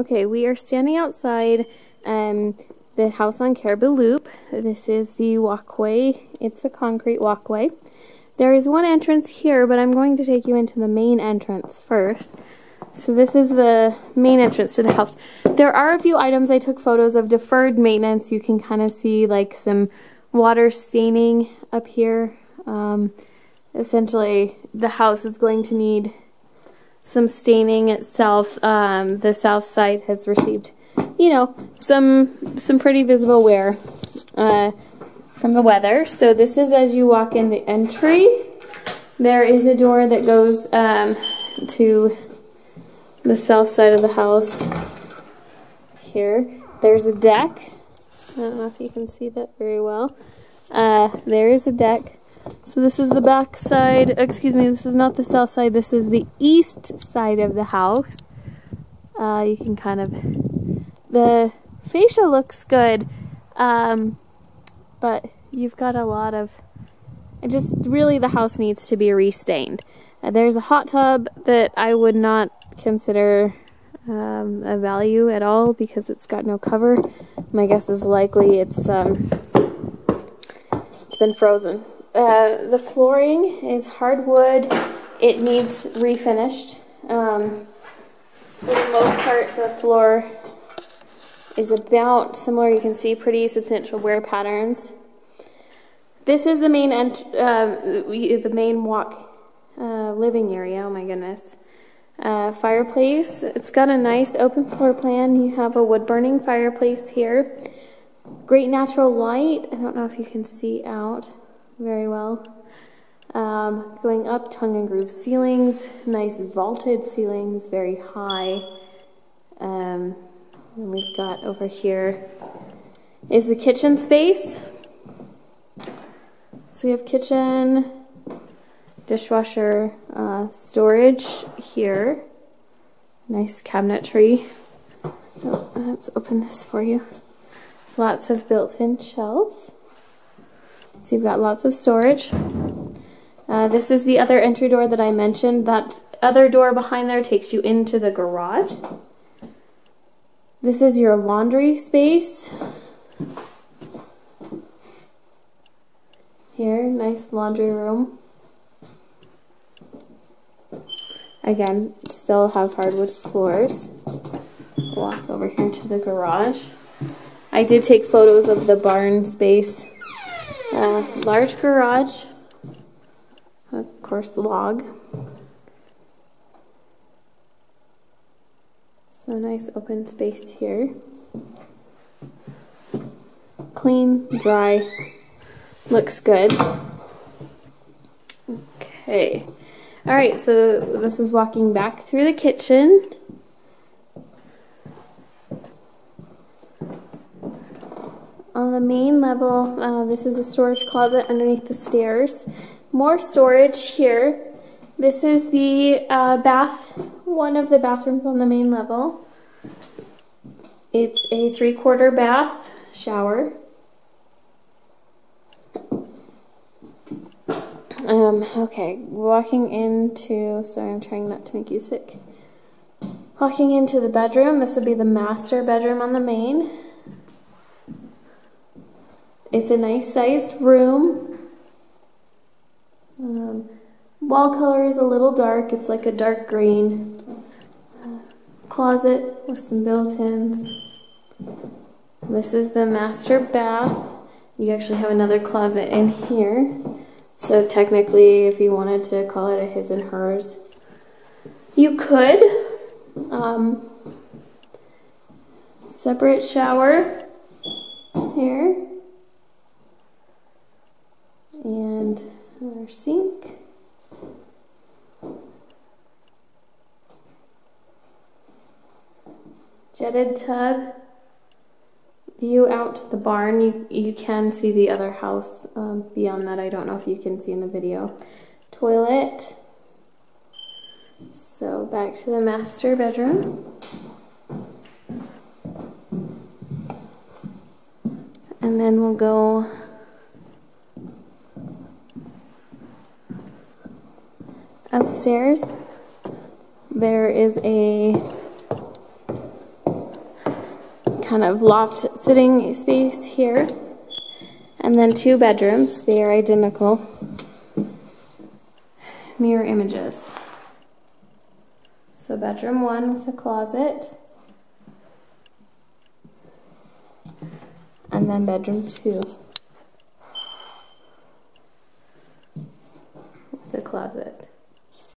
Okay, we are standing outside um, the house on Caribou Loop. This is the walkway. It's a concrete walkway. There is one entrance here, but I'm going to take you into the main entrance first. So this is the main entrance to the house. There are a few items I took photos of deferred maintenance. You can kind of see like some water staining up here. Um, essentially, the house is going to need some staining itself. Um, the south side has received, you know, some some pretty visible wear uh, from the weather. So this is as you walk in the entry. There is a door that goes um, to the south side of the house here. There's a deck. I don't know if you can see that very well. Uh, there is a deck. So this is the back side. Excuse me, this is not the south side. This is the east side of the house. Uh, you can kind of... The fascia looks good, um, but you've got a lot of... Just really the house needs to be restained. Uh, there's a hot tub that I would not consider um, a value at all because it's got no cover. My guess is likely it's um, it's been frozen. Uh, the flooring is hardwood. It needs refinished. Um, for the most part, the floor is about similar. You can see pretty substantial wear patterns. This is the main ent uh, the main walk uh, living area. Oh my goodness. Uh, fireplace. It's got a nice open floor plan. You have a wood burning fireplace here. Great natural light. I don't know if you can see out very well. Um, going up, tongue and groove ceilings. Nice vaulted ceilings, very high. Um, and we've got over here is the kitchen space. So we have kitchen, dishwasher uh, storage here. Nice cabinetry. Oh, let's open this for you. Lots of built-in shelves. So you've got lots of storage. Uh, this is the other entry door that I mentioned. That other door behind there takes you into the garage. This is your laundry space. Here, nice laundry room. Again, still have hardwood floors. Walk over here to the garage. I did take photos of the barn space. Large garage. Of course, the log. So nice open space here. Clean, dry, looks good. Okay. All right, so this is walking back through the kitchen. On the main level, uh, this is a storage closet underneath the stairs. More storage here. This is the uh, bath, one of the bathrooms on the main level. It's a three-quarter bath shower. Um, okay, walking into, sorry, I'm trying not to make you sick. Walking into the bedroom, this would be the master bedroom on the main. It's a nice sized room. Um, wall color is a little dark, it's like a dark green. closet with some built-ins. This is the master bath. You actually have another closet in here. So technically, if you wanted to call it a his and hers, you could. Um, separate shower here. And our sink. Jetted tub view out to the barn. You, you can see the other house um, beyond that. I don't know if you can see in the video. Toilet. So back to the master bedroom. And then we'll go upstairs. There is a kind of loft sitting space here. And then two bedrooms. They are identical. Mirror images. So bedroom one with a closet. And then bedroom two.